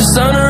sun